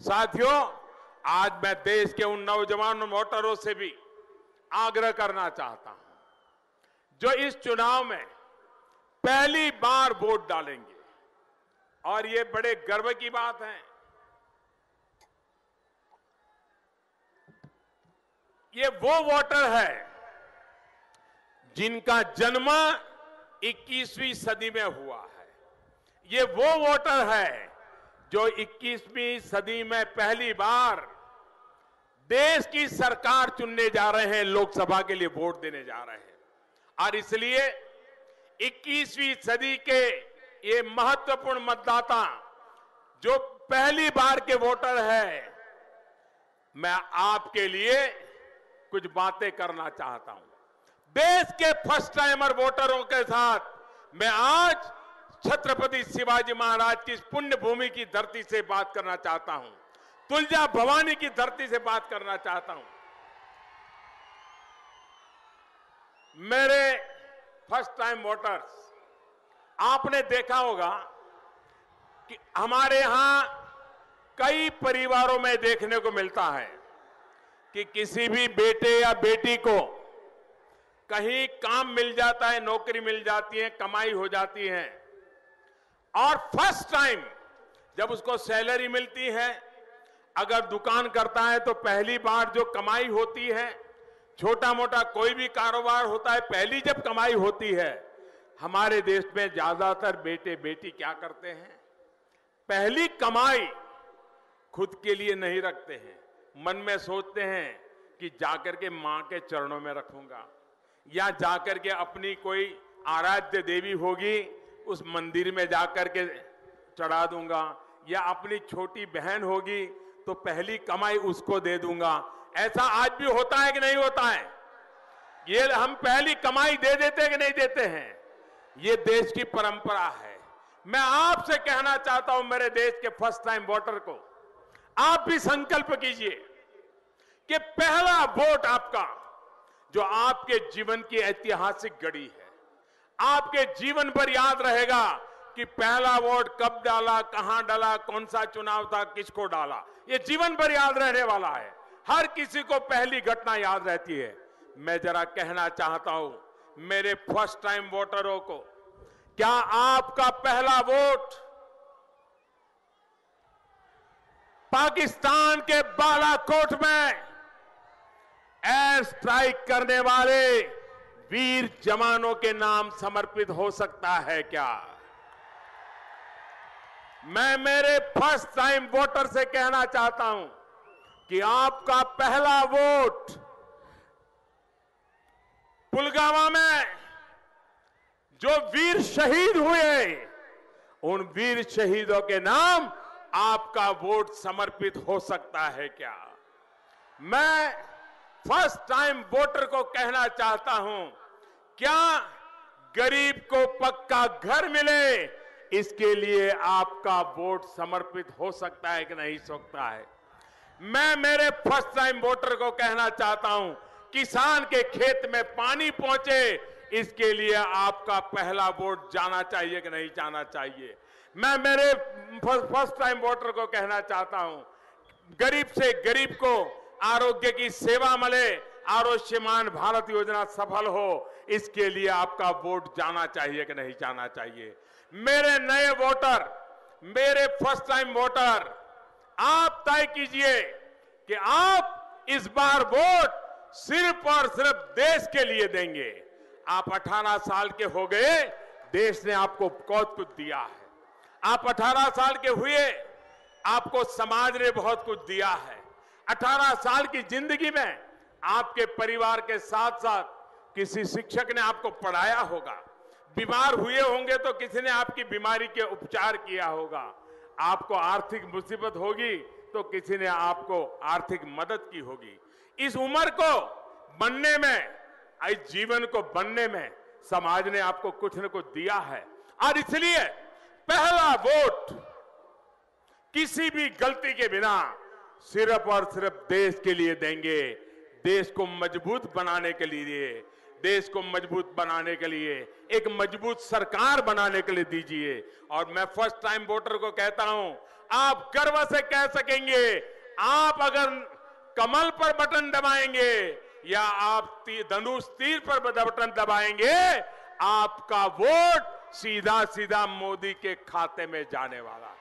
साथियों, आज मैं देश के उन नौजवान वोटरों से भी आग्रह करना चाहता हूँ, जो इस चुनाव में पहली बार वोट डालेंगे। और ये बड़े गर्व की बात है। ये वो वोटर है जिनका जन्म 21वीं सदी में हुआ है। ये वो वोटर है जो 21वीं सदी में पहली बार देश की सरकार चुनने जा रहे हैं, लोकसभा के लिए वोट देने जा रहे हैं। और इसलिए 21वीं सदी के ये महत्वपूर्ण मतदाता, जो पहली बार के वोटर है, मैं आपके लिए कुछ बातें करना चाहता हूँ। देश के फ़र्स्ट टाइमर वोटरों के साथ मैं आज छत्रपति शिवाजी महाराज की पुण्य भूमि की धरती से बात करना चाहता हूँ। तुलजा भवानी की धरती से बात करना चाहता हूँ। मेरे फ़र्स्ट टाइम वोटर्स आपने देखा होगा कि हमारे यहाँ कई परिवारों में देखने को मिलता है कि किसी भी बेटे या बेटी को कहीं काम मिल जाता है, नौकरी मिल जाती है, कमाई हो जाती है। और फ़र्स्ट टाइम जब उसको सैलरी मिलती है, अगर दुकान करता है तो पहली बार जो कमाई होती है छोटा मोटा कोई भी कारोबार होता है, पहली जब कमाई होती है, हमारे देश में ज़्यादातर बेटे बेटी क्या करते हैं? पहली कमाई खुद के लिए नहीं रखते हैं। मन में सोचते हैं कि जाकर के माँ के चरणों में रखूँगा, या जाकर के अपनी कोई आराध्य देवी होगी उस मंदिर में जाकर के चढ़ा दूँगा। या अपनी छोटी बहन होगी तो पहली कमाई उसको दे दूँगा। ऐसा आज भी होता है कि नहीं होता है? ये हम पहली कमाई दे देते हैं कि नहीं देते हैं? ये देश की परंपरा है। मैं आपसे कहना चाहता हूँ, मेरे देश के फ़र्स्ट टाइम वोटर को, आप भी संकल्प कीजिए कि पहला वोट आपका, जो आपके जीवन की ऐतिहासिक घड़ी है। आपके जीवन पर याद रहेगा कि पहला वोट कब डाला, कहाँ डाला, कौन सा चुनाव था, किसको डाला। ये जीवन पर याद रहने वाला है। हर किसी को पहली घटना याद रहती है। मैं जरा कहना चाहता हूँ, मेरे फ़र्स्ट टाइम वोटरों को, क्या आपका पहला वोट पाकिस्तान के बालाकोट में एयर स्ट्राइक करने वाले वीर जवानों के नाम समर्पित हो सकता है क्या? मैं मेरे फ़र्स्ट टाइम वोटर से कहना चाहता हूँ कि आपका पहला वोट पुलगामा में जो वीर शहीद हुए, उन वीर शहीदों के नाम आपका वोट समर्पित हो सकता है क्या? मैं फ़र्स्ट टाइम वोटर को कहना चाहता हूँ, क्या गरीब को पक्का घर मिले? इसके लिए आपका वोट समर्पित हो सकता है कि नहीं सकता है? मैं मेरे फ़र्स्ट टाइम वोटर को कहना चाहता हूँ, किसान के खेत में पानी पहुँचे, इसके लिए आपका पहला वोट जाना चाहिए कि नहीं जाना चाहिए? मैं मेरे फ़र्स्ट टाइम वोटर को कहना चाहता हूँ, गरीब से गरीब को आरोग्य की सेवा मिले आयुष्मान भारत योजना सफल हो, इसके लिए आपका वोट जाना चाहिए कि नहीं जाना चाहिए? मेरे नए वोटर, मेरे फ़र्स्ट टाइम वोटर आप तय कीजिए कि आप इस बार वोट सिर्फ़ और सिर्फ़ देश के लिए देंगे। आप 18 साल के हो गए, देश ने आपको बहुत कुछ दिया है। आप 18 साल के हुए, आपको समाज ने बहुत कुछ दिया है। 18 साल की ज़िंदगी में आपके परिवार के साथ साथ किसी शिक्षक ने आपको पढ़ाया होगा। बीमार हुए होंगे तो किसी ने आपकी बीमारी के उपचार किया होगा। आपको आर्थिक मुसीबत होगी तो किसी ने आपको आर्थिक मदद की होगी। इस उम्र को बनने में, इस जीवन को बनने में समाज ने आपको कुछ न कुछ दिया है। और इसलिए पहला वोट किसी भी गलती के बिना सिर्फ़ और सिर्फ़ देश के लिए देंगे। देश को मज़बूत बनाने के लिए देश को मज़बूत बनाने के लिए एक मज़बूत सरकार बनाने के लिए दीजिए। और मैं फ़र्स्ट टाइम वोटर को कहता हूँ आप गर्व से कह सकेंगे आप अगर कमल पर बटन दबाएँगे या आप ती, धनुष तीर पर बटन दबाएँगे आपका वोट सीधा सीधा मोदी के खाते में जाने वाला है।